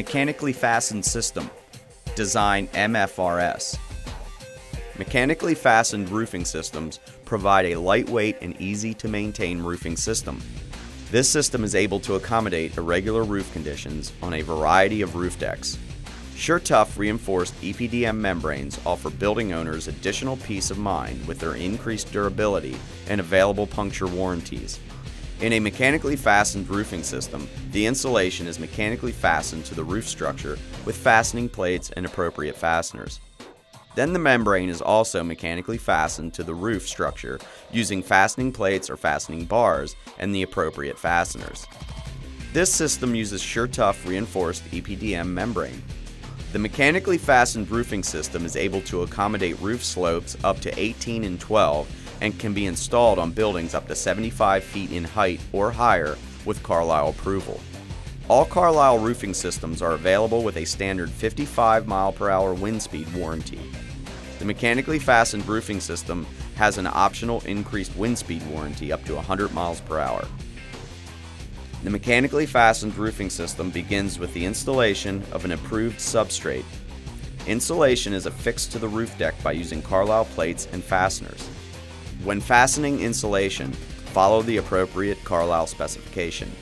Mechanically Fastened System, Design MFRS. Mechanically fastened roofing systems provide a lightweight and easy to maintain roofing system. This system is able to accommodate irregular roof conditions on a variety of roof decks. SureTough reinforced EPDM membranes offer building owners additional peace of mind with their increased durability and available puncture warranties. In a mechanically fastened roofing system, the insulation is mechanically fastened to the roof structure with fastening plates and appropriate fasteners. Then the membrane is also mechanically fastened to the roof structure using fastening plates or fastening bars and the appropriate fasteners. This system uses SureTough reinforced EPDM membrane. The mechanically fastened roofing system is able to accommodate roof slopes up to 18 and 12 and can be installed on buildings up to 75 feet in height or higher with Carlisle approval. All Carlisle roofing systems are available with a standard 55 mile per hour wind speed warranty. The mechanically fastened roofing system has an optional increased wind speed warranty up to 100 miles per hour. The mechanically fastened roofing system begins with the installation of an approved substrate. Insulation is affixed to the roof deck by using Carlisle plates and fasteners. When fastening insulation, follow the appropriate Carlisle specification.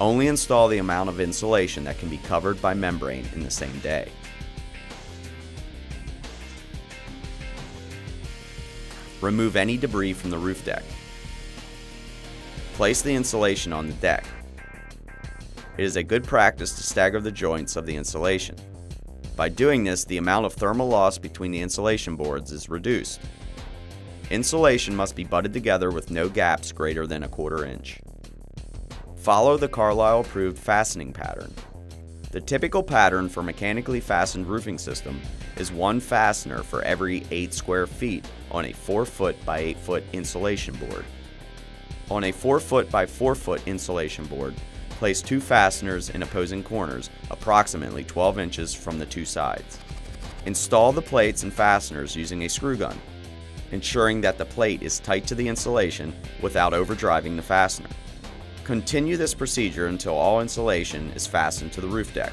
Only install the amount of insulation that can be covered by membrane in the same day. Remove any debris from the roof deck. Place the insulation on the deck. It is a good practice to stagger the joints of the insulation. By doing this, the amount of thermal loss between the insulation boards is reduced. Insulation must be butted together with no gaps greater than a quarter inch. Follow the Carlisle approved fastening pattern. The typical pattern for mechanically fastened roofing system is one fastener for every 8 square feet on a 4 foot by 8 foot insulation board. On a 4 foot by 4 foot insulation board, place two fasteners in opposing corners approximately 12 inches from the two sides. Install the plates and fasteners using a screw gun ensuring that the plate is tight to the insulation without overdriving the fastener. Continue this procedure until all insulation is fastened to the roof deck.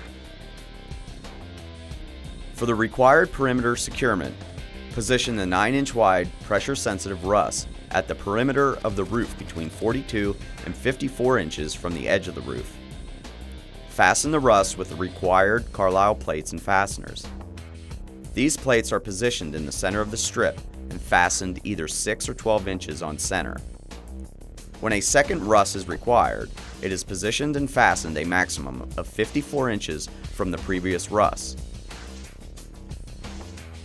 For the required perimeter securement, position the 9 inch wide pressure sensitive RUSS at the perimeter of the roof between 42 and 54 inches from the edge of the roof. Fasten the RUSS with the required Carlisle plates and fasteners. These plates are positioned in the center of the strip and fastened either 6 or 12 inches on center. When a second RUSS is required, it is positioned and fastened a maximum of 54 inches from the previous RUSS.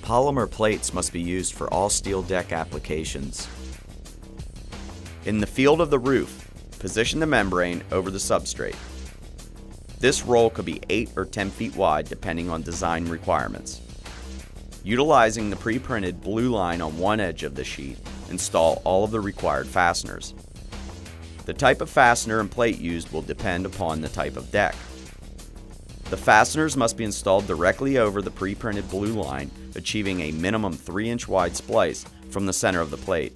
Polymer plates must be used for all steel deck applications. In the field of the roof, position the membrane over the substrate. This roll could be 8 or 10 feet wide depending on design requirements. Utilizing the pre-printed blue line on one edge of the sheet, install all of the required fasteners. The type of fastener and plate used will depend upon the type of deck. The fasteners must be installed directly over the pre-printed blue line, achieving a minimum 3 inch wide splice from the center of the plate.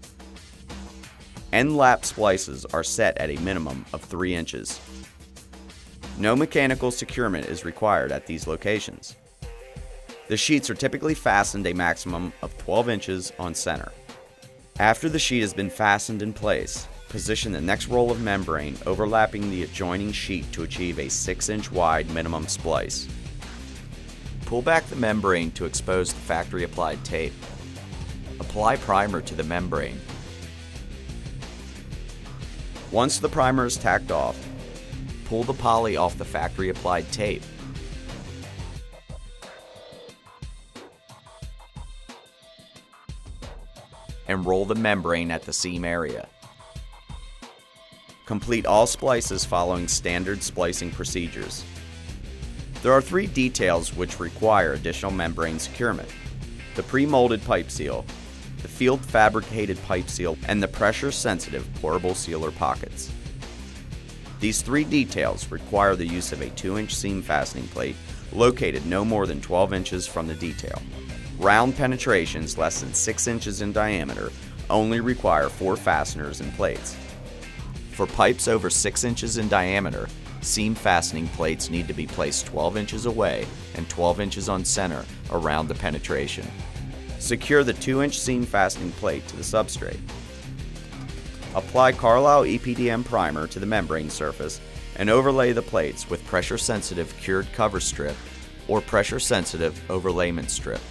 End lap splices are set at a minimum of 3 inches. No mechanical securement is required at these locations. The sheets are typically fastened a maximum of 12 inches on center. After the sheet has been fastened in place, position the next roll of membrane overlapping the adjoining sheet to achieve a 6 inch wide minimum splice. Pull back the membrane to expose the factory applied tape. Apply primer to the membrane. Once the primer is tacked off, pull the poly off the factory applied tape and roll the membrane at the seam area. Complete all splices following standard splicing procedures. There are three details which require additional membrane securement. The pre-molded pipe seal, the field fabricated pipe seal, and the pressure sensitive pourable sealer pockets. These three details require the use of a 2 inch seam fastening plate located no more than 12 inches from the detail. Round penetrations less than 6 inches in diameter only require 4 fasteners and plates. For pipes over 6 inches in diameter, seam fastening plates need to be placed 12 inches away and 12 inches on center around the penetration. Secure the 2 inch seam fastening plate to the substrate. Apply Carlisle EPDM primer to the membrane surface and overlay the plates with pressure sensitive cured cover strip or pressure sensitive overlayment strip.